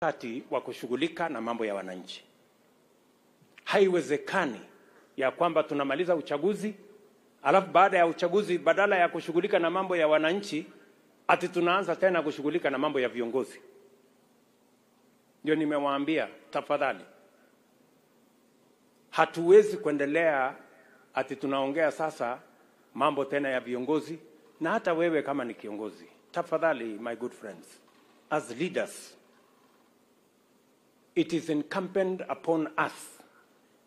wakati wa kushughulika na mambo ya wananchi. Haiwezekani ya kwamba tunamaliza uchaguzi alafu baada ya uchaguzi badala ya kushughulika na mambo ya wananchi ati tunaanza tena kushughulika na mambo ya viongozi. Ndio nimewaambia, tafadhali, hatuwezi kuendelea ati tunaongea sasa mambo tena ya viongozi, na hata wewe kama ni kiongozi, tafadhali, my good friends, as leaders, it is incumbent upon us,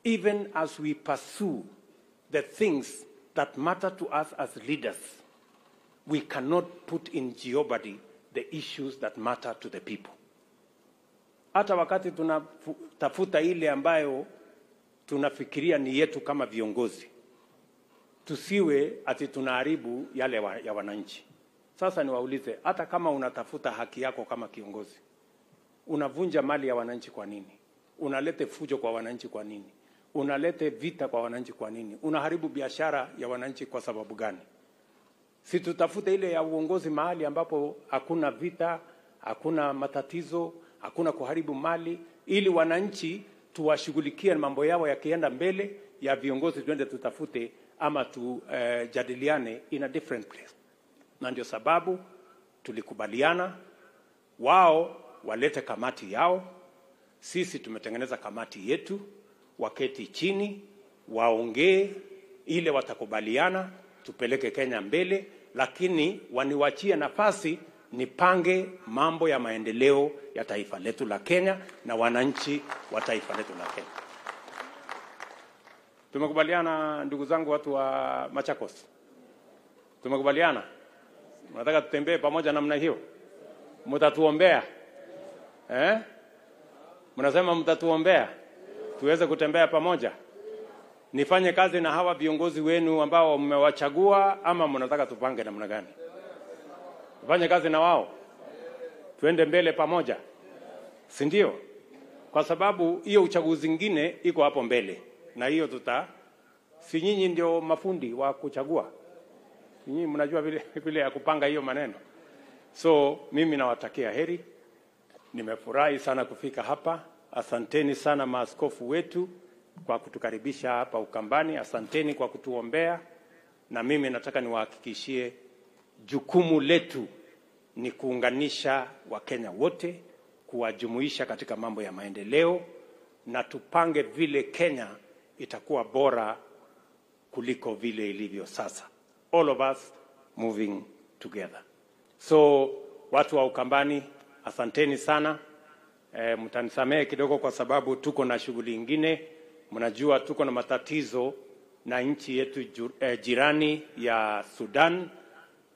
even as we pursue the things that matter to us as leaders, we cannot put in jeopardy the issues that matter to the people. Hata wakati tunatafuta ile ambayo tunafikiria ni yetu kama viongozi, tusiwe ati tunaharibu yale wa, ya wananchi. Sasa niwaulize, hata kama unatafuta haki yako kama kiongozi, unavunja mali ya wananchi kwa nini? Unalete fujo kwa wananchi kwa nini? Unalete vita kwa wananchi kwa nini? Unaharibu biashara ya wananchi kwa sababu gani? Si tutafute ile ya uongozi mahali ambapo hakuna vita, hakuna matatizo, hakuna kuharibu mali, ili wananchi tuwashughulikie mambo yao yakienda mbele, ya viongozi tuende tutafute ama tujadiliane uh, in a different place. Na ndio sababu tulikubaliana wao walete kamati yao, sisi tumetengeneza kamati yetu, waketi chini waongee, ile watakubaliana tupeleke Kenya mbele, lakini waniwachie nafasi nipange mambo ya maendeleo ya taifa letu la Kenya na wananchi wa taifa letu la Kenya. Tumekubaliana ndugu zangu, watu wa Machakos, tumekubaliana. Mnataka tutembee pamoja namna hiyo? Mtatuombea eh? Mnasema mtatuombea tuweze kutembea pamoja, nifanye kazi na hawa viongozi wenu ambao mmewachagua, ama mnataka tupange namna gani? Tufanye kazi na wao, tuende mbele pamoja, si ndio? Kwa sababu hiyo uchaguzi ingine iko hapo mbele, na hiyo tuta, si nyinyi ndio mafundi wa kuchagua, nyinyi mnajua vile, vile ya kupanga hiyo maneno. So mimi nawatakia heri, nimefurahi sana kufika hapa. Asanteni sana maaskofu wetu kwa kutukaribisha hapa Ukambani. Asanteni kwa kutuombea, na mimi nataka niwahakikishie jukumu letu ni kuunganisha Wakenya wote, kuwajumuisha katika mambo ya maendeleo, na tupange vile Kenya itakuwa bora kuliko vile ilivyo sasa. All of us moving together. So watu wa Ukambani, asanteni sana. E, mtanisamehe kidogo kwa sababu tuko na shughuli ingine. Mnajua tuko na matatizo na nchi yetu e, jirani ya Sudan.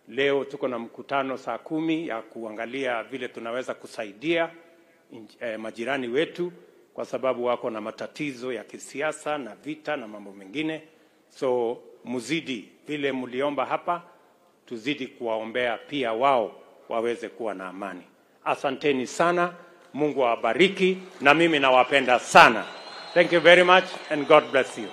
Leo tuko na mkutano saa kumi ya kuangalia vile tunaweza kusaidia e, majirani wetu kwa sababu wako na matatizo ya kisiasa na vita na mambo mengine. So mzidi vile mliomba hapa, tuzidi kuwaombea pia wao waweze kuwa na amani. Asanteni sana. Mungu awabariki na mimi nawapenda sana. Thank you very much and God bless you.